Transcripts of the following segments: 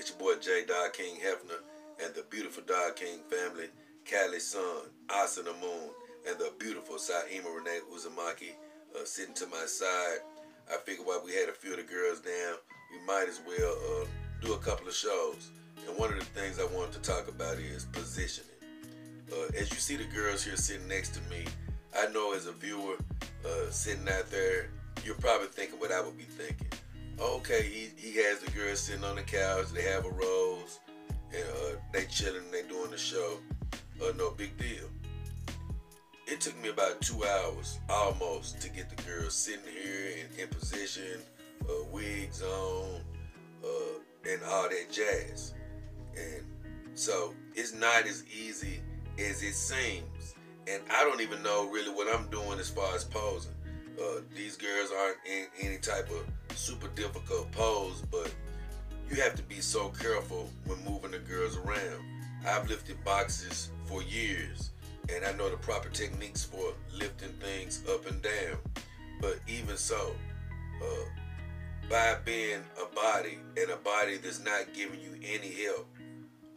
It's your boy Jay Doll King Hefner and the beautiful Doll King family, Callie's son, Asana Moon, and the beautiful Saima Renee Uzumaki uh, sitting to my side. I figured while we had a few of the girls down, we might as well uh, do a couple of shows. And one of the things I wanted to talk about is positioning. Uh, as you see the girls here sitting next to me, I know as a viewer uh, sitting out there, you're probably thinking what I would be thinking. Okay, he, he has the girls sitting on the couch, they have a rose, and uh, they chilling, they doing the show. Uh, no big deal. It took me about two hours almost to get the girls sitting here in, in position, uh, wigs on, uh, and all that jazz. And so it's not as easy as it seems. And I don't even know really what I'm doing as far as posing. Uh, these girls aren't in any type of super difficult pose, but you have to be so careful when moving the girls around. I've lifted boxes for years, and I know the proper techniques for lifting things up and down. But even so, uh, by being a body and a body that's not giving you any help,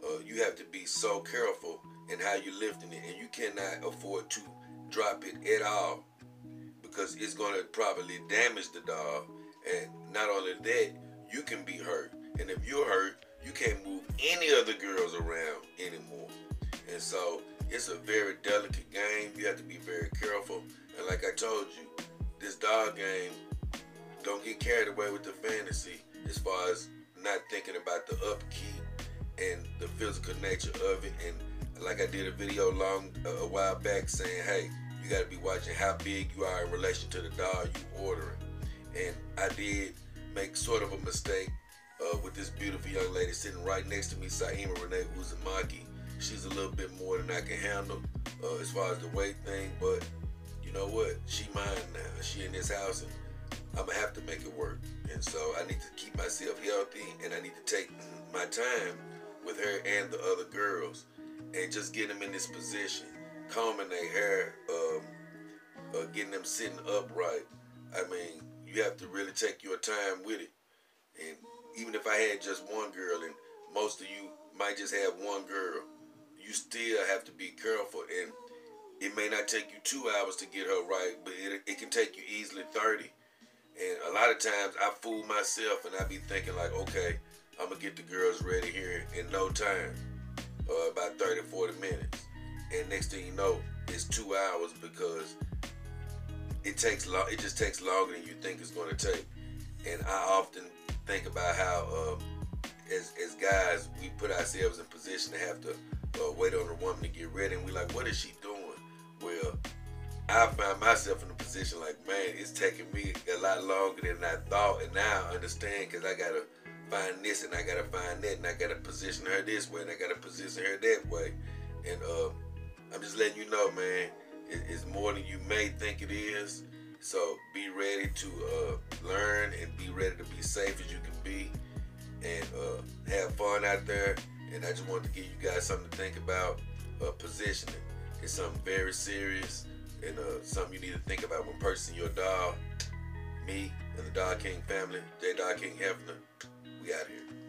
uh, you have to be so careful in how you're lifting it, and you cannot afford to drop it at all because it's going to probably damage the dog. And not only that, you can be hurt. And if you're hurt, you can't move any other girls around anymore. And so it's a very delicate game. You have to be very careful. And like I told you, this dog game, don't get carried away with the fantasy as far as not thinking about the upkeep and the physical nature of it. And like I did a video long a while back saying, hey, you got to be watching how big you are in relation to the dog you ordering. And I did make sort of a mistake uh, with this beautiful young lady sitting right next to me, Saima Renee Uzumaki. She's a little bit more than I can handle uh, as far as the weight thing, but you know what? She mine now. She in this house, and I'm gonna have to make it work. And so I need to keep myself healthy, and I need to take my time with her and the other girls, and just get them in this position, combing their hair, getting them sitting upright. I mean, you have to really take your time with it, and even if I had just one girl, and most of you might just have one girl, you still have to be careful. And it may not take you two hours to get her right, but it, it can take you easily 30. And a lot of times I fool myself and I be thinking like, okay, I'm going to get the girls ready here in no time, uh, about 30, 40 minutes. And next thing you know, it's two hours because it takes long. It just takes longer than you think it's going to take. And I often think about how, um, as, as guys, we put ourselves in position to have to uh, wait on a woman to get ready, and we're like, what is she doing? Well, I find myself in a position like, man, it's taking me a lot longer than I thought, and now I understand because I gotta find this and I gotta find that, and I gotta position her this way, and I gotta position her that way, and uh, I'm just letting you know, man, it's more than you may think it is. So be ready to uh, learn and be ready to be safe as you can be and uh, have fun out there. And I just wanted to give you guys something to think about. Uh, positioning It's something very serious and uh, something you need to think about when purchasing your dog. Me and the Doll King family, Jay Doll King Hefner, we out here.